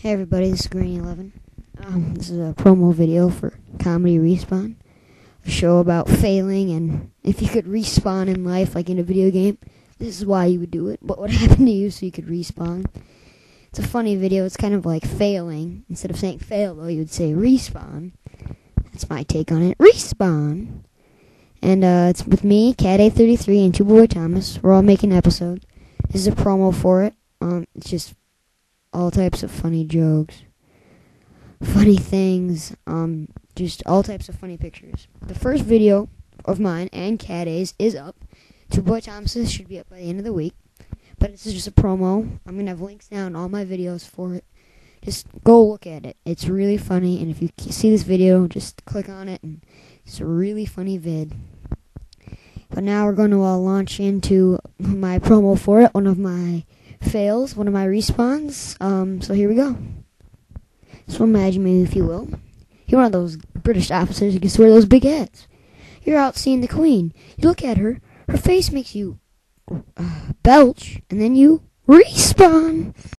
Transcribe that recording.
Hey everybody, this is Graney11. Um, this is a promo video for Comedy Respawn, a show about failing and if you could respawn in life like in a video game, this is why you would do it. What would happen to you so you could respawn? It's a funny video. It's kind of like failing. Instead of saying fail, though, you would say respawn. That's my take on it. Respawn. And uh, it's with me, Caday33, and Tuba Boy Thomas. We're all making an episode. This is a promo for it. Um, it's just all types of funny jokes, funny things, um, just all types of funny pictures. The first video of mine and Cat A's is up. Tuba Boy Thomas's should be up by the end of the week. But this is just a promo. I'm gonna have links down all my videos for it. Just go look at it. It's really funny, and if you see this video, just click on it, and it's a really funny vid. But now we're going to uh, launch into my promo for it. One of my fails, one of my respawns. Um, so here we go. So imagine me, if you will. You're one of those British officers who can wear those big hats. You're out seeing the Queen. You look at her. Her face makes you uh, belch, and then you respawn.